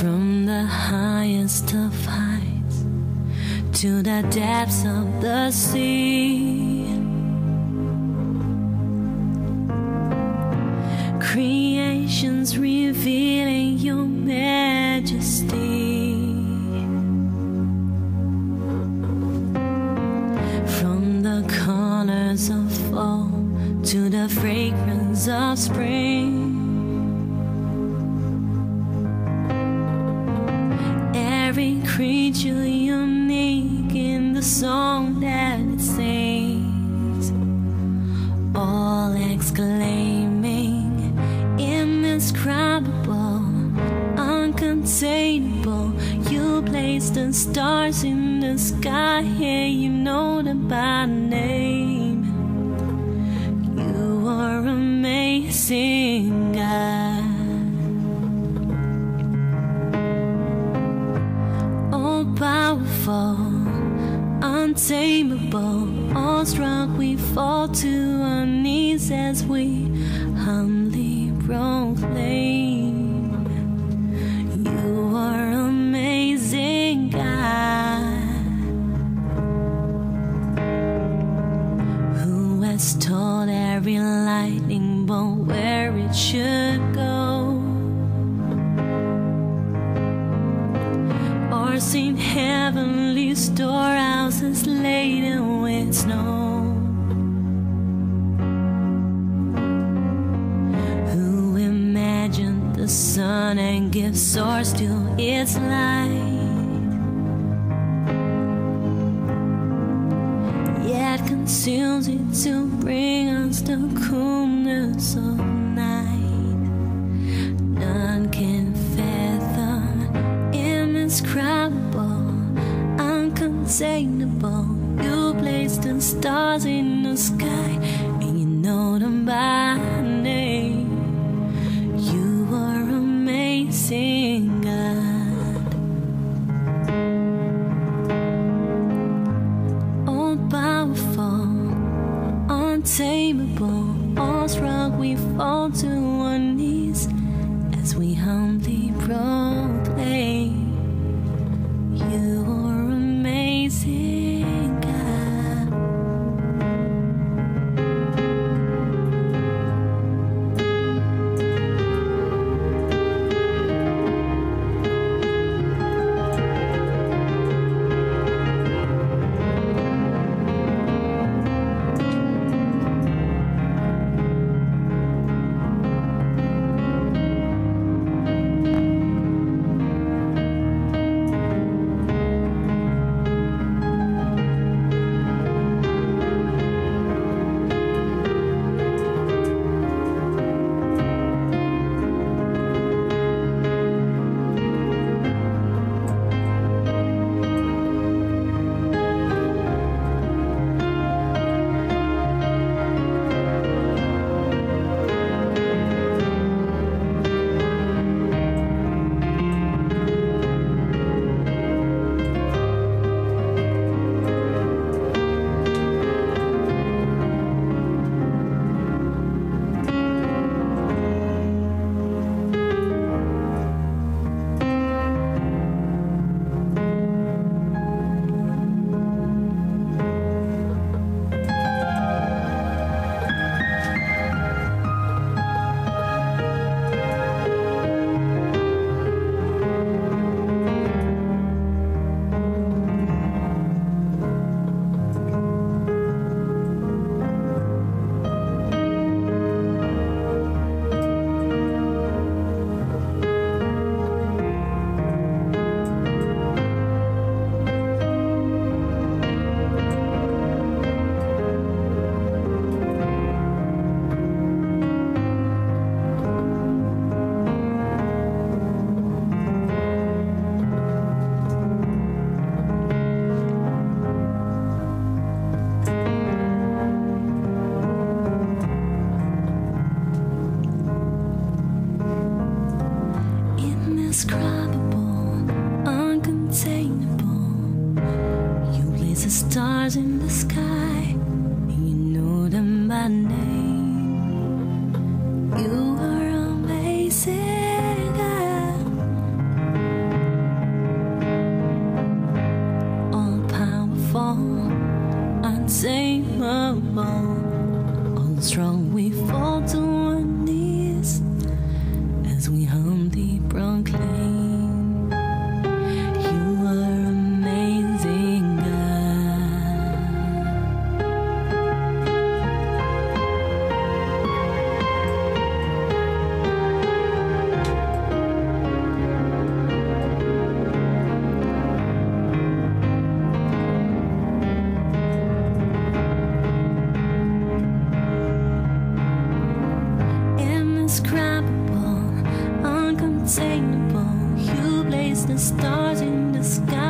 From the highest of heights to the depths of the sea. Creations revealing your majesty. From the colors of fall to the fragrance of spring. Creature unique in the song that it sings, all exclaiming, indescribable, uncontainable. You place the stars in the sky, and you know them by name. You are amazing, God. Powerful, untamable, awestruck, we fall to our knees as we humbly proclaim. Seen heavenly storehouses laden with snow. Who imagined the sun and gives source to its light? Yet conceals it to bring us the coolness of night. None can uncontainable. You placed the stars in the sky, and you know them by You are amazing. All powerful, all strong we fall. Uncontainable. You blaze the stars in the sky,